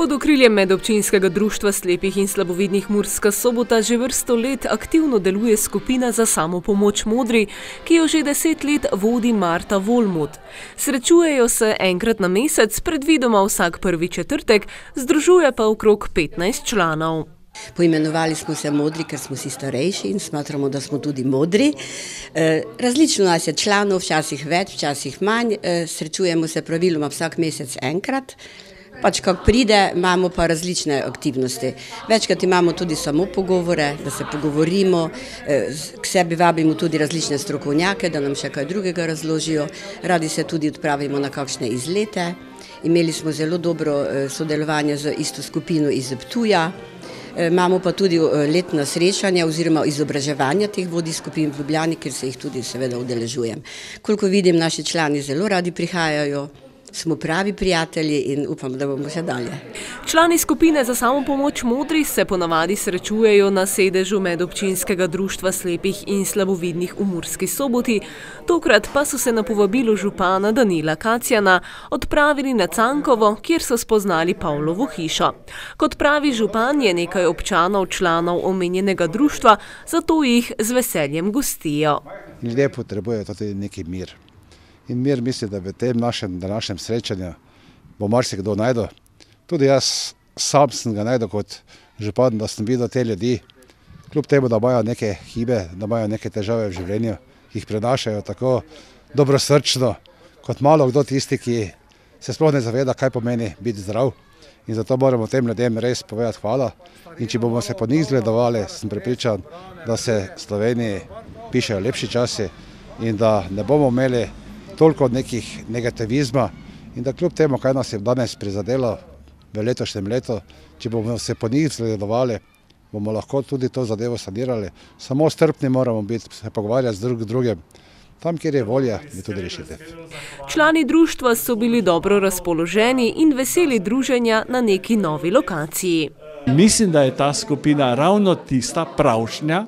Pod okriljem medobčinskega društva slepih in slabovidnih Murska sobota že vrsto let aktivno deluje skupina za samo pomoč modri, ki jo že deset let vodi Marta Volmut. Srečujejo se enkrat na mesec, predvidoma vsak prvi četrtek, združuje pa okrog 15 članov. Poimenovali smo se modri, ker smo si starejši in smatramo, da smo tudi modri. E, različno nas je članov, včasih več, včasih manj, e, srečujemo se praviloma vsak mesec enkrat. Pač, ko pride, imamo pa različne aktivnosti. Večkrat imamo tudi samo pogovore, da se pogovorimo, e, k sebi vabimo tudi različne strokovnjake, da nam še kaj drugega razložijo. Radi se tudi odpravimo na kakšne izlete. Imeli smo zelo dobro sodelovanje z isto skupino iz Ptuja. Eh, imamo pa tudi eh, letna srečanja oziroma izobraževanja teh vodij skupin v Ljubljani, kjer se jih tudi seveda udeležujem. Koliko vidim, naši člani zelo radi prihajajo smo pravi prijatelji in upam, da bomo še dalje. Člani skupine za samo pomoč modri se ponavadi srečujejo na sedežu medobčinskega društva slepih in slabovidnih v Murski soboti, tokrat pa so se na povabilo župana Danila Kacijana odpravili na Cankovo, kjer so spoznali Pavlovo hišo. Kot pravi župan je nekaj občanov članov omenjenega društva, zato jih z veseljem gostijo. Ljudje potrebujejo tudi neki mir in mir misli, da v tem našem današnjem srečanju bo marsikdo najdel. Tudi jaz sam sem ga najdel kot župan, da sem videl te ljudi, kljub temu, da imajo neke hibe, da imajo neke težave v življenju, jih prenašajo tako dobrosrčno, kot malo kdo tisti, ki se sploh ne zaveda, kaj pomeni biti zdrav. In zato moramo tem ljudem res povedati hvala. In če bomo se po njih zgledovali, sem pripričan, da se Sloveniji pišejo lepši časi in da ne bomo imeli toliko nekih negativizma in da kljub temu, kaj nas je danes prizadelo v letošnjem letu, če bomo se po njih zgledovali, bomo lahko tudi to zadevo sanirali. Samo strpni moramo biti, se pogovarjati z drug drugim. Tam, kjer je volja, je tudi rešitev. Člani društva so bili dobro razpoloženi in veseli druženja na neki novi lokaciji. Mislim, da je ta skupina ravno tista pravšnja,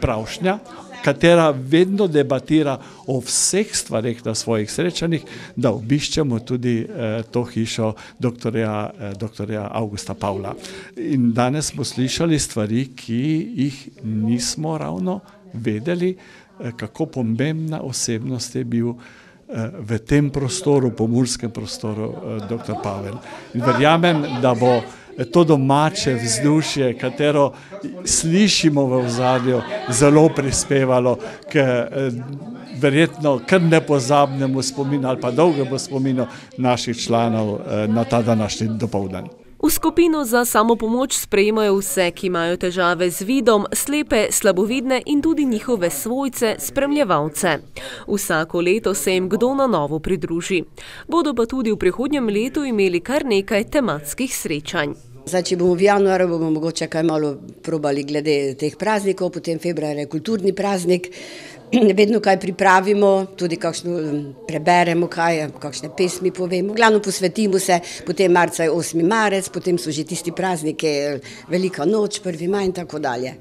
pravšnja katera vedno debatira o vseh stvarih na svojih srečanjih, da obiščemo tudi eh, to hišo doktorja, eh, doktorja Augusta Pavla. In danes smo slišali stvari, ki jih nismo ravno vedeli, eh, kako pomembna osebnost je bil eh, v tem prostoru, pomorskem prostoru, eh, dr. Pavel. In verjamem, da bo to domače vzdušje, katero slišimo v ozadju, zelo prispevalo k eh, verjetno kar nepozabnemu spominu ali pa dolgemu spominu naših članov eh, na ta današnji dopoldan. V skupino za samopomoč sprejemajo vse, ki imajo težave z vidom, slepe, slabovidne in tudi njihove svojce, spremljevalce. Vsako leto se jim kdo na novo pridruži. Bodo pa tudi v prihodnjem letu imeli kar nekaj tematskih srečanj. Zdaj, če bomo v januarju, bomo mogoče kaj malo probali glede teh praznikov, potem februar je kulturni praznik. Vedno kaj pripravimo, tudi kakšno preberemo, kaj, kakšne pesmi povemo. Glavno posvetimo se, potem marca je 8. marec, potem so že tisti prazniki, velika noč, 1. maj in tako dalje.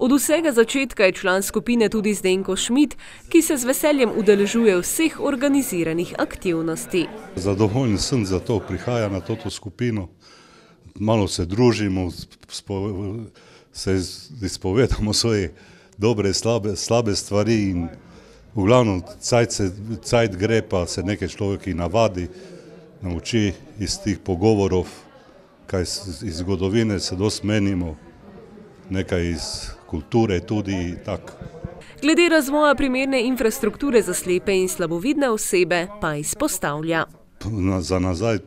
Od vsega začetka je član skupine tudi Zdenko Šmit, ki se z veseljem udeležuje vseh organiziranih aktivnosti. Zadovoljen sem to, prihaja na to skupino malo se družimo, se izpovedamo svoje dobre, slabe, slabe stvari in v glavnem cajt, se, cajt gre, pa se nekaj človek navadi, nauči iz tih pogovorov, kaj iz zgodovine se dosti menimo, nekaj iz kulture tudi tak. Glede razvoja primerne infrastrukture za slepe in slabovidne osebe pa izpostavlja. Za nazaj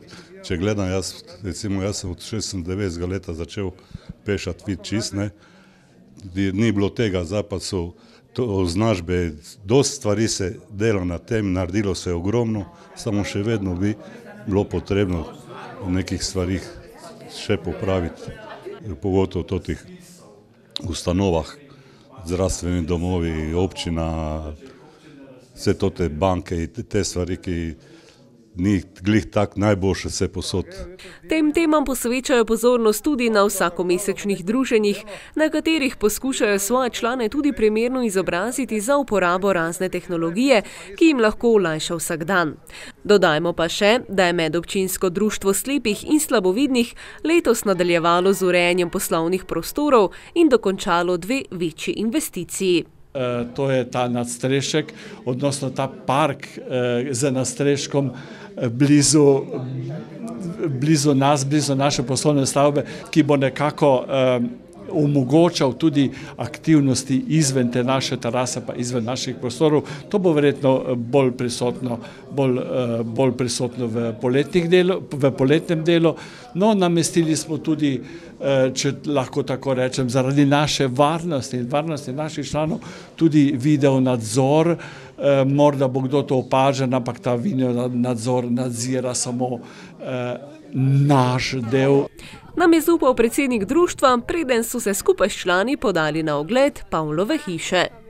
Če gledam, jaz, recimo, jaz sem od 96. leta začel pešati vid čistne, ni bilo tega, zdaj pa so označbe, dosti stvari se dela na tem, naredilo se je ogromno, samo še vedno bi bilo potrebno v nekih stvarih še popraviti, pogotovo v totih ustanovah, zdravstveni domovi, občina, vse to te banke in te stvari, ki ni glih tak najboljše vse posod. Tem temam posvečajo pozornost tudi na vsakomesečnih druženjih, na katerih poskušajo svoje člane tudi primerno izobraziti za uporabo razne tehnologije, ki jim lahko olajša vsak dan. Dodajmo pa še, da je medobčinsko društvo slepih in slabovidnih letos nadaljevalo z urejanjem poslovnih prostorov in dokončalo dve večji investiciji. Eh, to je ta nadstrešek, odnosno ta park eh, z nadstreškom eh, blizu, blizu nas, blizu naše poslovne stavbe, ki bo nekako omogočal tudi aktivnosti izven te naše terase, pa izven naših prostorov. To bo verjetno bolj prisotno, bolj, bolj prisotno v, delu, v poletnem delu. No, namestili smo tudi, če lahko tako rečem, zaradi naše varnosti in varnosti naših članov, tudi video nadzor. Morda bo kdo to opažen, ampak ta video nadzor nadzira samo naš del. Nam je zaupal predsednik društva, preden so se skupaj s člani podali na ogled Pavlove hiše.